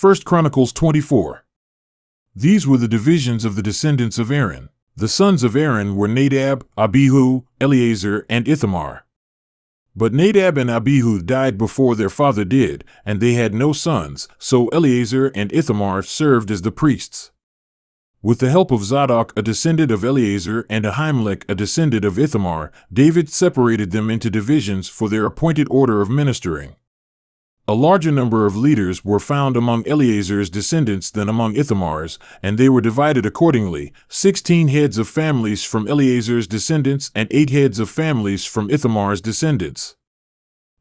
1 Chronicles 24. These were the divisions of the descendants of Aaron. The sons of Aaron were Nadab, Abihu, Eleazar, and Ithamar. But Nadab and Abihu died before their father did, and they had no sons, so Eleazar and Ithamar served as the priests. With the help of Zadok, a descendant of Eleazar, and Ahimelech, a descendant of Ithamar, David separated them into divisions for their appointed order of ministering. A larger number of leaders were found among Eleazar's descendants than among Ithamar's, and they were divided accordingly 16 heads of families from Eleazar's descendants and 8 heads of families from Ithamar's descendants.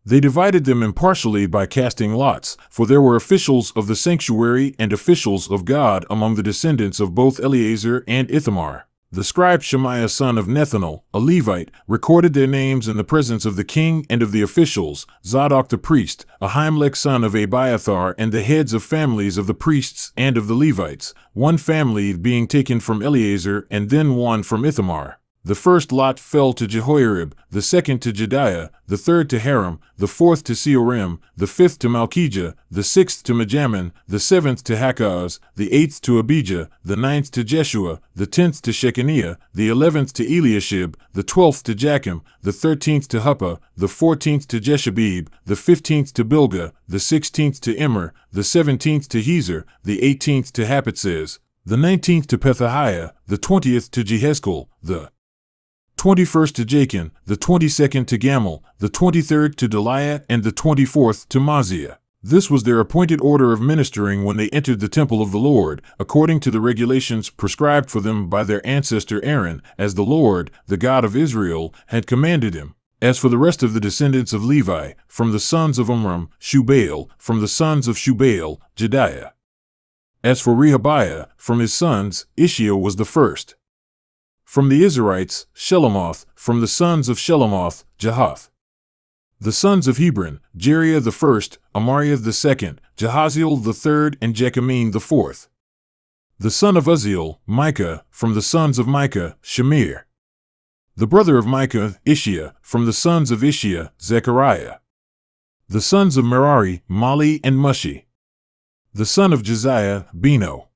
They divided them impartially by casting lots, for there were officials of the sanctuary and officials of God among the descendants of both Eleazar and Ithamar. The scribe Shemaiah son of Nethanel, a Levite, recorded their names in the presence of the king and of the officials, Zadok the priest, Ahimelech son of Abiathar, and the heads of families of the priests and of the Levites, one family being taken from Eleazar and then one from Ithamar. The first lot fell to Jehoiarib, the second to Jedaiah, the third to Harim, the fourth to Seorim, the fifth to Malchijah, the sixth to Mijamin, the seventh to Hakkoz, the eighth to Abijah, the ninth to Jeshua, the tenth to Shechaniah, the eleventh to Eliashib, the twelfth to Jachim, the thirteenth to Huppah, the fourteenth to Jeshebeab, the fifteenth to Bilgah, the sixteenth to Immer, the seventeenth to Hezir, the eighteenth to Happizzez, the nineteenth to Pethahiah, the twentieth to Jehezkel, the 21st to Jachin, the 22nd to Gamul, the 23rd to Delaiah, and the 24th to Maaziah. This was their appointed order of ministering when they entered the temple of the Lord, according to the regulations prescribed for them by their ancestor Aaron, as the Lord, the God of Israel, had commanded him. As for the rest of the descendants of Levi, from the sons of Amram, Shubael, from the sons of Shubael, Jehdeiah. As for Rehabiah, from his sons, Ishiah was the first. From the Izharites, Shelomoth, from the sons of Shelomoth, Jahath. The sons of Hebron, Jeriah the first, Amariah the second, Jahaziel the third, and Jekameam the fourth. The son of Uzziel, Micah, from the sons of Micah, Shamir. The brother of Micah, Ishiah, from the sons of Ishiah, Zechariah. The sons of Merari, Mahli and Mushi. The son of Jaaziah, Beno.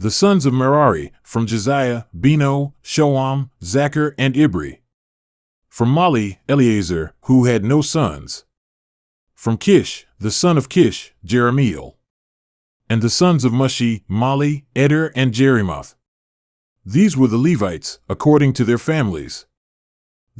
The sons of Merari, from Jaaziah, Beno, Shoham, Zakkur, and Ibri. From Mahli, Eleazar, who had no sons. From Kish, the son of Kish, Jerahmeel. And the sons of Mushi, Mahli, Eder, and Jerimoth. These were the Levites, according to their families.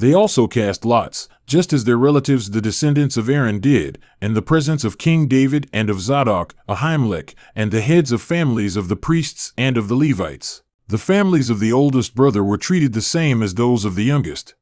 They also cast lots, just as their relatives the descendants of Aaron did, in the presence of King David and of Zadok, Ahimelech, and the heads of families of the priests and of the Levites. The families of the oldest brother were treated the same as those of the youngest.